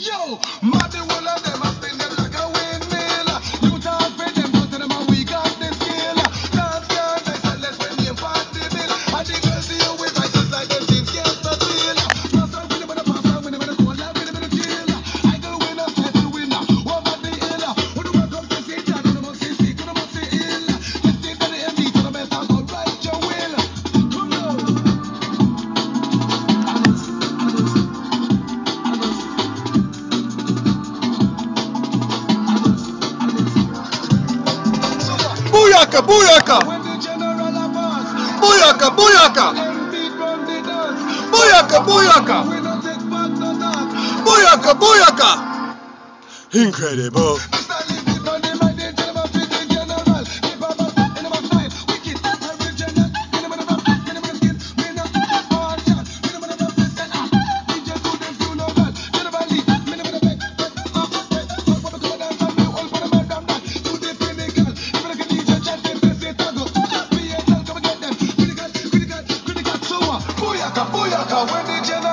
Yo, Matty Will and them Booyaka, booyaka! Booyaka, booyaka! Booyaka, booyaka! Booyaka, booyaka! Incredible! Booyaka, when the general